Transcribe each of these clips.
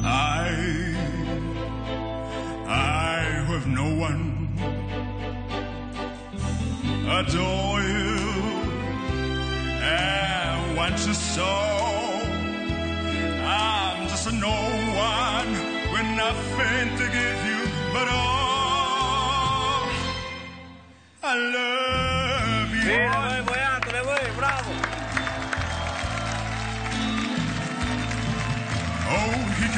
I, I have no one. Adore you and want you so. I'm just a no one with nothing to give you but all. I love you. Yeah.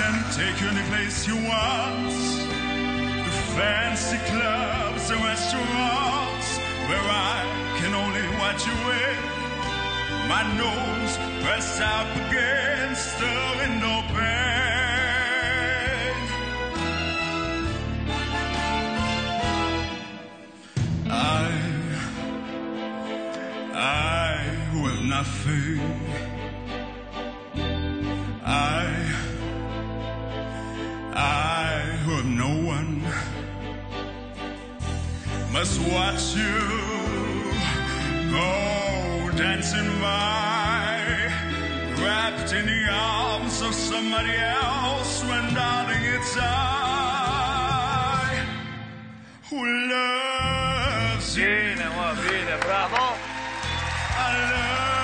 Can take you any place you want. The fancy clubs and restaurants where I can only watch you with my nose pressed up against the window pane. I, I will not fade. must watch you go dancing by, wrapped in the arms of somebody else when, darling, it's I who loves you. Bene, wow, bene, bravo. I love